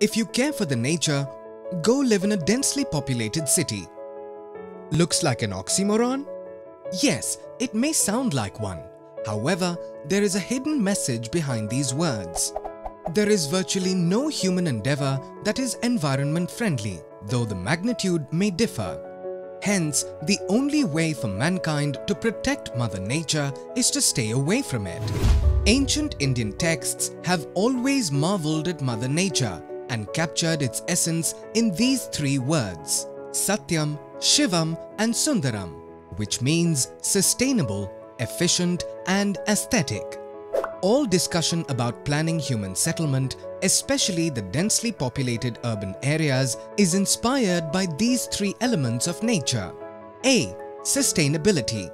If you care for the nature, go live in a densely populated city. Looks like an oxymoron? Yes, it may sound like one. However, there is a hidden message behind these words. There is virtually no human endeavor that is environment friendly, though the magnitude may differ. Hence, the only way for mankind to protect Mother Nature is to stay away from it. Ancient Indian texts have always marveled at Mother Nature and captured its essence in these three words Satyam, Shivam, and Sundaram, which means sustainable, efficient, and aesthetic. All discussion about planning human settlement, especially the densely populated urban areas, is inspired by these three elements of nature. A. Sustainability.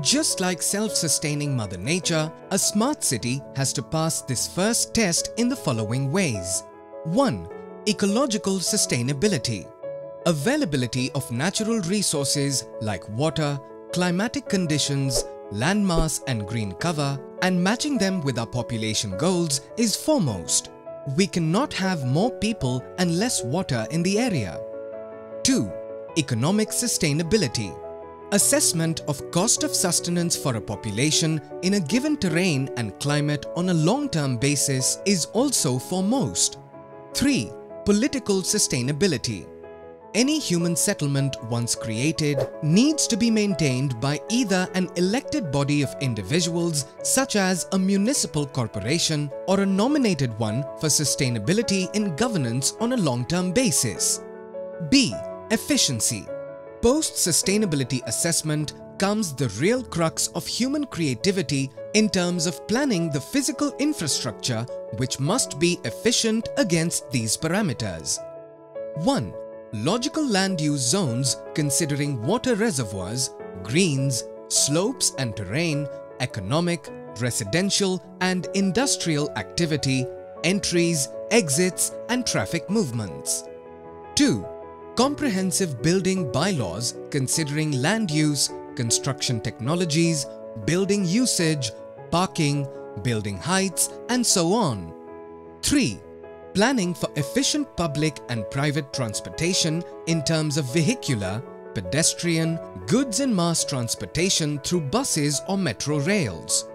Just like self-sustaining Mother Nature, a smart city has to pass this first test in the following ways. 1. Ecological sustainability. Availability of natural resources like water, climatic conditions, landmass and green cover and matching them with our population goals is foremost. We cannot have more people and less water in the area. 2. Economic sustainability. Assessment of cost of sustenance for a population in a given terrain and climate on a long-term basis is also foremost. 3. Political sustainability. Any human settlement once created needs to be maintained by either an elected body of individuals such as a municipal corporation or a nominated one for sustainability in governance on a long-term basis. B. Efficiency. Post-sustainability assessment comes the real crux of human creativity in terms of planning the physical infrastructure which must be efficient against these parameters. 1 logical land use zones considering water reservoirs, greens, slopes and terrain, economic, residential and industrial activity, entries, exits and traffic movements. 2. Comprehensive building bylaws considering land use, construction technologies, building usage, parking, building heights and so on. 3 planning for efficient public and private transportation in terms of vehicular, pedestrian, goods and mass transportation through buses or metro rails.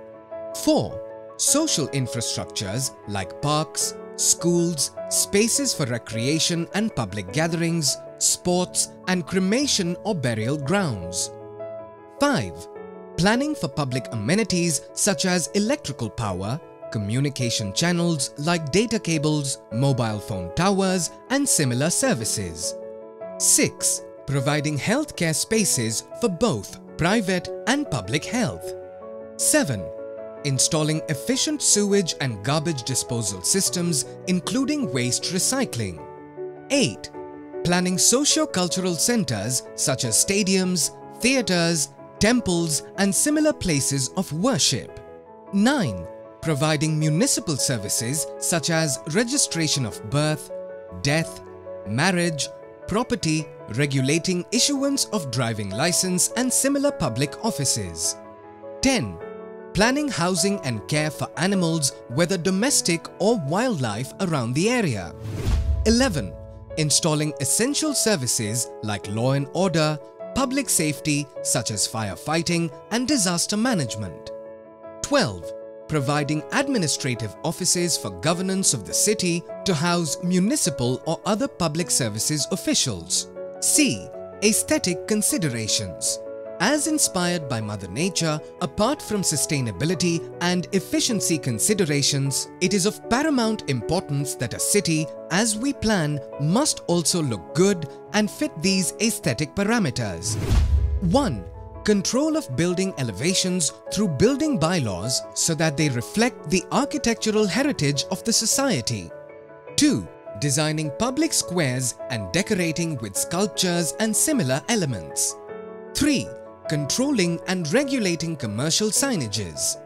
4. Social infrastructures like parks, schools, spaces for recreation and public gatherings, sports and cremation or burial grounds. 5. Planning for public amenities such as electrical power, communication channels like data cables, mobile phone towers and similar services. 6. Providing healthcare spaces for both private and public health. 7. Installing efficient sewage and garbage disposal systems including waste recycling. 8. Planning socio-cultural centers such as stadiums, theatres, temples and similar places of worship. 9 providing municipal services such as registration of birth, death, marriage, property, regulating issuance of driving license and similar public offices. 10. Planning housing and care for animals whether domestic or wildlife around the area. 11. Installing essential services like law and order, public safety such as firefighting and disaster management. 12 providing administrative offices for governance of the city to house municipal or other public services officials. C. Aesthetic considerations. As inspired by Mother Nature, apart from sustainability and efficiency considerations, it is of paramount importance that a city, as we plan, must also look good and fit these aesthetic parameters. 1 control of building elevations through building bylaws so that they reflect the architectural heritage of the society. 2. Designing public squares and decorating with sculptures and similar elements. 3. Controlling and regulating commercial signages.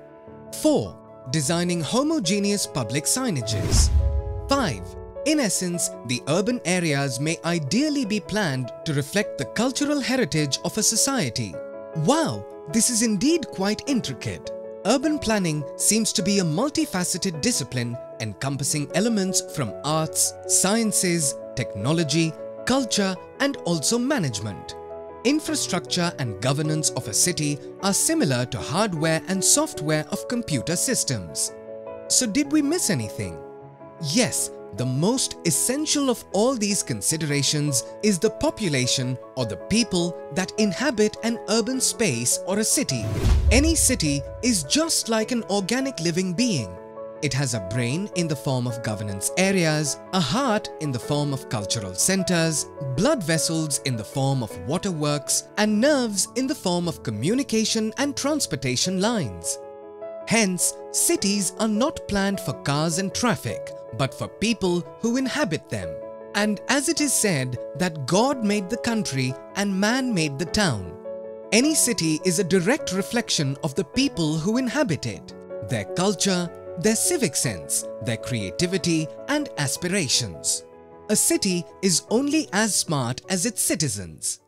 4. Designing homogeneous public signages. 5. In essence, the urban areas may ideally be planned to reflect the cultural heritage of a society. Wow, this is indeed quite intricate. Urban planning seems to be a multifaceted discipline encompassing elements from arts, sciences, technology, culture and also management. Infrastructure and governance of a city are similar to hardware and software of computer systems. So did we miss anything? Yes, the most essential of all these considerations is the population or the people that inhabit an urban space or a city. Any city is just like an organic living being it has a brain in the form of governance areas, a heart in the form of cultural centers, blood vessels in the form of waterworks, and nerves in the form of communication and transportation lines. Hence, cities are not planned for cars and traffic, but for people who inhabit them. And as it is said that God made the country and man made the town, any city is a direct reflection of the people who inhabit it, their culture, their civic sense, their creativity and aspirations. A city is only as smart as its citizens.